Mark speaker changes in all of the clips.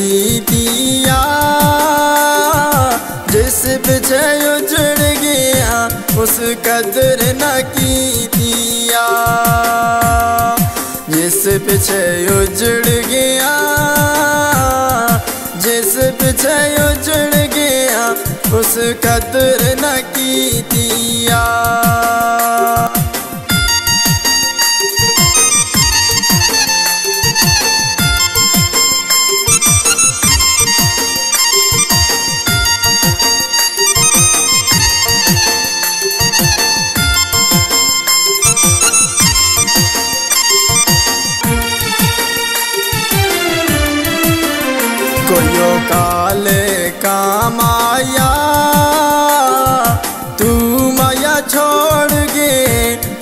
Speaker 1: ही दिया, जिस विजय उजड़ गया, उस कदर न की दिया जिस पिछे उजड़ गया, जिस पिछे उजड़ गया, उस कदर न की दिया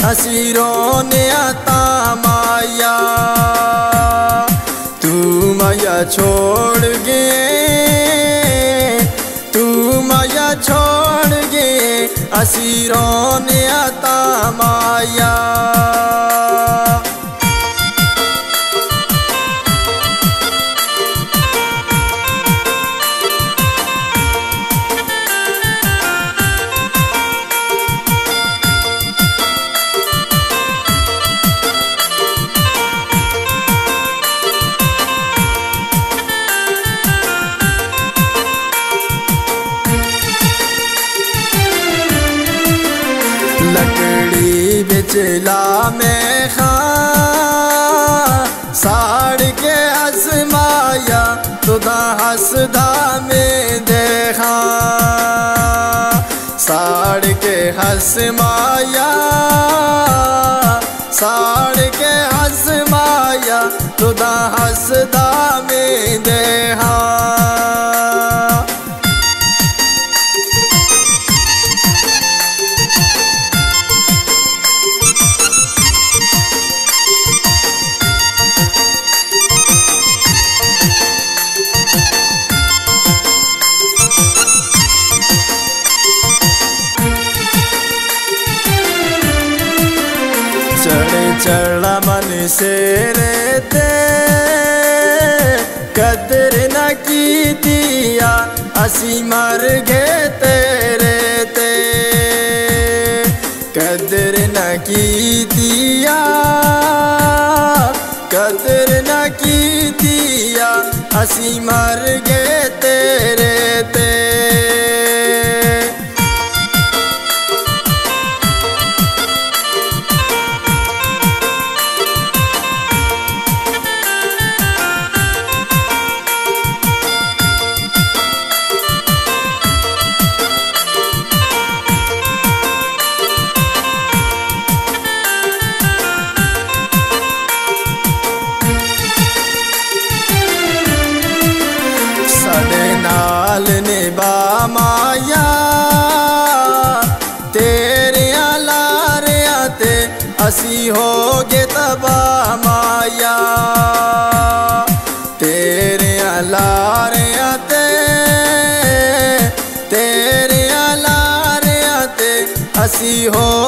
Speaker 1: हसीरों ने आता माया। तू माया छोड़ गे तू माया छोड़ गे हसीरों ने आता माया। लकड़ी में खा साड़ के हसमाया तुदा हसदा में देखा। साड़ के हसमाया, साड़ के हसमाया तुदा हसदा में देखा। मन से रहते कदर न की दिया असी मर गए तेरे ते। कदर न की दिया, कदर न की दिया असी मर गए तेरे ते। माया, तेरे लारे ते असी होगे तबा माया। तेरे लारे ते तेरे लारे ते असी हो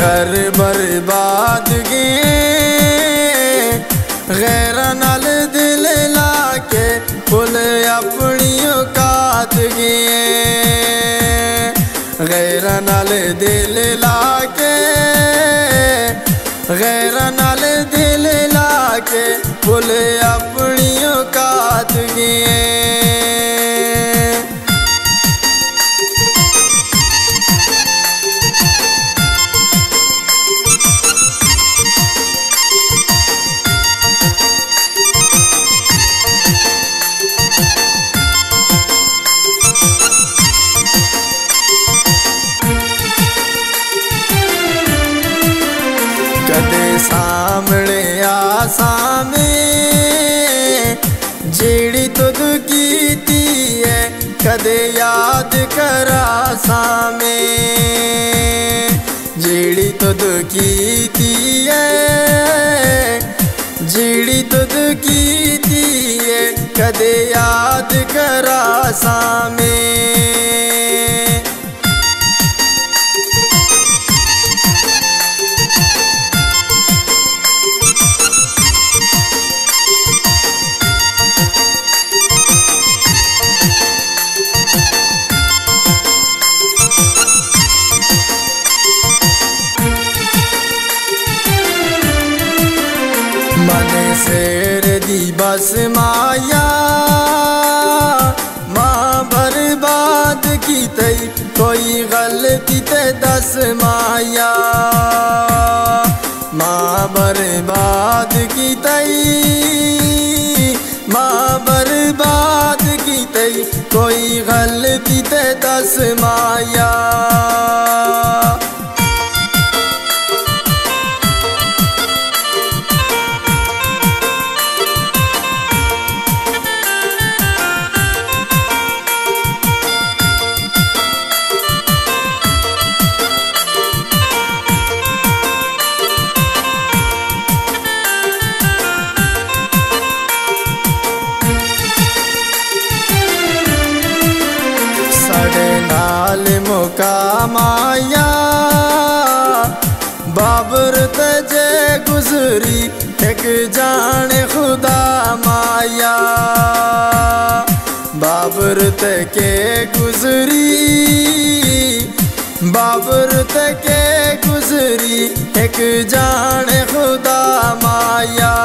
Speaker 1: घर बर्बादगी गैर नल दिल ला के फुल अपनी औकातगी गैर नल दिल ला के गैर नल दिल ला के फुल अप याद करा सामे। जेड़ी तो दुखी है, जेड़ी तो दुखी है, कदे याद करा सामे। दी बस माया, माँ बर्बाद की तई, कोई गलती ते दस माया। माँ बर्बाद की तई, माँ बर्बाद की तई, कोई गलती ते दस माया। ਬਾਬਰ ਤੇ ਜੇ ਗੁਜ਼ਰੀ, ਇੱਕ ਜਾਣੇ ਖੁਦਾ ਮਾਇਆ। ਬਾਬਰ ਤੇ ਕੇ ਗੁਜ਼ਰੀ, ਬਾਬਰ ਤੇ ਕੇ ਗੁਜ਼ਰੀ, ਇੱਕ ਜਾਣੇ ਖੁਦਾ ਮਾਇਆ।